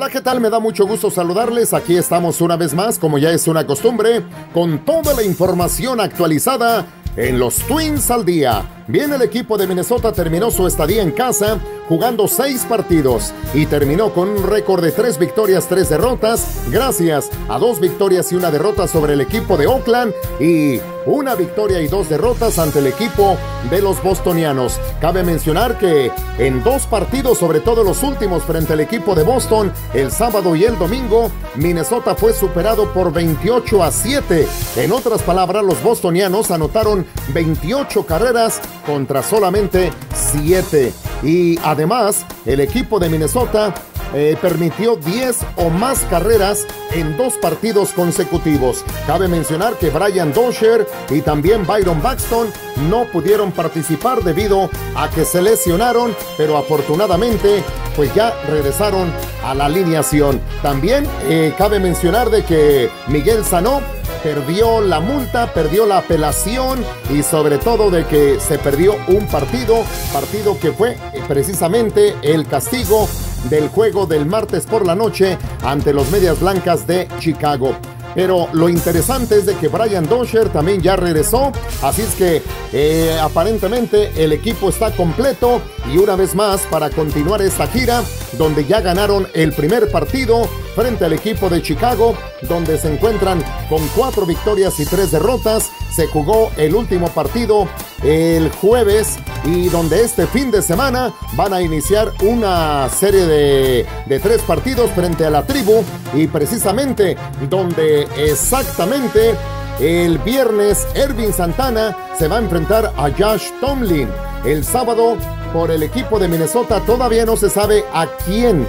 Hola, ¿qué tal? Me da mucho gusto saludarles. Aquí estamos una vez más, como ya es una costumbre, con toda la información actualizada en los Twins al día. Bien, el equipo de Minnesota terminó su estadía en casa jugando seis partidos y terminó con un récord de tres victorias, tres derrotas, gracias a dos victorias y una derrota sobre el equipo de Oakland y una victoria y dos derrotas ante el equipo de los bostonianos. Cabe mencionar que en dos partidos, sobre todo los últimos frente al equipo de Boston, el sábado y el domingo, Minnesota fue superado por 28 a 7. En otras palabras, los bostonianos anotaron 28 carreras contra solamente 7. Y además, el equipo de Minnesota eh, permitió 10 o más carreras en dos partidos consecutivos. Cabe mencionar que Brian Dosher y también Byron Buxton no pudieron participar debido a que se lesionaron, pero afortunadamente pues ya regresaron a la alineación. También eh, cabe mencionar de que Miguel Sanó perdió la multa, perdió la apelación y sobre todo de que se perdió un partido, partido que fue eh, precisamente el castigo del juego del martes por la noche ante los Medias Blancas de Chicago. Pero lo interesante es de que Brian Dosher también ya regresó, así es que eh, aparentemente el equipo está completo y una vez más para continuar esta gira donde ya ganaron el primer partido frente al equipo de Chicago, donde se encuentran con cuatro victorias y tres derrotas. Se jugó el último partido el jueves y donde este fin de semana van a iniciar una serie de, de tres partidos frente a la tribu y precisamente donde exactamente el viernes Ervin Santana se va a enfrentar a Josh Tomlin. El sábado por el equipo de Minnesota todavía no se sabe a quién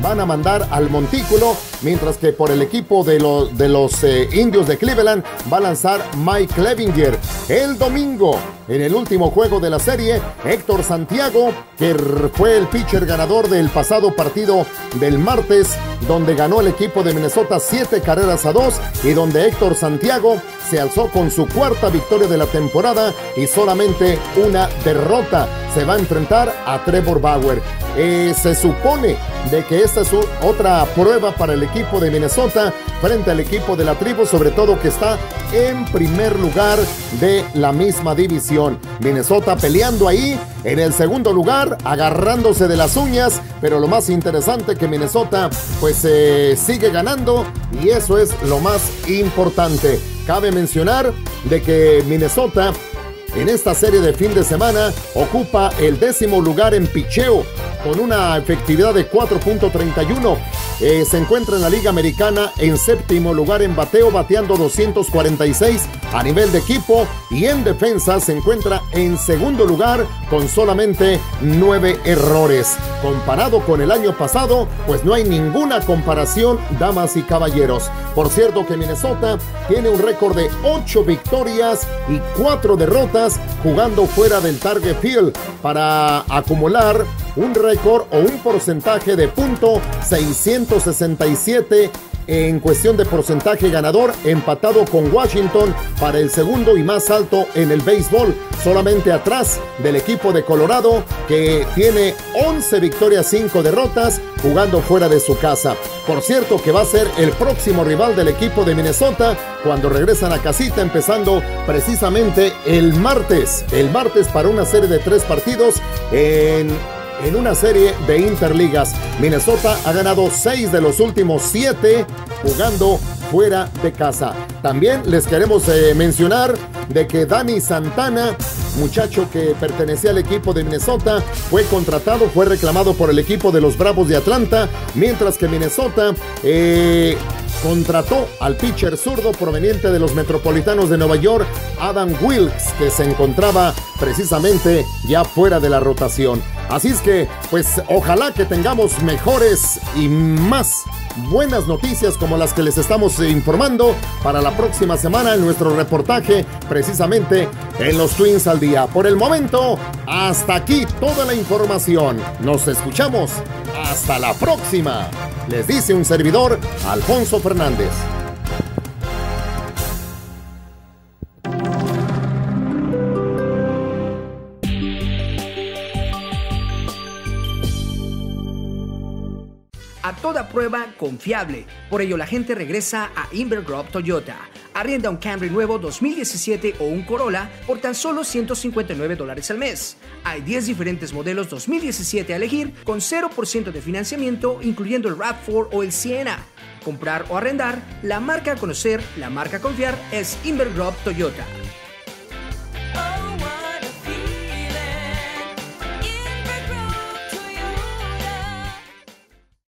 van a mandar al montículo, mientras que por el equipo de, los eh, indios de Cleveland va a lanzar Mike Clevinger. El domingo, en el último juego de la serie, Héctor Santiago, que fue el pitcher ganador del pasado partido del martes, donde ganó el equipo de Minnesota siete carreras a dos y donde Héctor Santiago se alzó con su cuarta victoria de la temporada y solamente una derrota. Se va a enfrentar a Trevor Bauer. Eh, se supone de que esta es otra prueba para el equipo de Minnesota frente al equipo de la tribu, sobre todo que está en primer lugar de la misma división. Minnesota peleando ahí en el segundo lugar, agarrándose de las uñas, pero lo más interesante que Minnesota pues eh, sigue ganando y eso es lo más importante. Cabe mencionar de que Minnesota en esta serie de fin de semana ocupa el décimo lugar en picheo con una efectividad de 4.31. Eh, se encuentra en la Liga Americana en séptimo lugar en bateo, bateando 246 a nivel de equipo y en defensa se encuentra en segundo lugar con solamente nueve errores. Comparado con el año pasado, pues no hay ninguna comparación, damas y caballeros. Por cierto que Minnesota tiene un récord de 8 victorias y 4 derrotas jugando fuera del Target Field para acumular un récord o un porcentaje de punto 667 en cuestión de porcentaje ganador, empatado con Washington para el segundo y más alto en el béisbol, solamente atrás del equipo de Colorado que tiene 11 victorias, 5 derrotas, jugando fuera de su casa. Por cierto que va a ser el próximo rival del equipo de Minnesota cuando regresan a casita, empezando precisamente el martes, el martes para una serie de tres partidos en en una serie de interligas. Minnesota ha ganado seis de los últimos siete jugando fuera de casa. También les queremos eh, mencionar de que Dani Santana, muchacho que pertenecía al equipo de Minnesota, fue contratado, fue reclamado por el equipo de los Bravos de Atlanta, mientras que Minnesota eh, contrató al pitcher zurdo proveniente de los Metropolitanos de Nueva York, Adam Wilkes, que se encontraba precisamente ya fuera de la rotación. Así es que, pues ojalá que tengamos mejores y más buenas noticias como las que les estamos informando para la próxima semana en nuestro reportaje precisamente en los Twins al día. Por el momento, hasta aquí toda la información. Nos escuchamos. Hasta la próxima. Les dice un servidor, Alfonso Fernández. A toda prueba confiable. Por ello la gente regresa a Invergrove Toyota. Arrienda un Camry nuevo 2017 o un Corolla por tan solo 159 dólares al mes. Hay 10 diferentes modelos 2017 a elegir con 0% de financiamiento incluyendo el RAV4 o el Siena. Comprar o arrendar, la marca a conocer, la marca a confiar es Invergrove Toyota.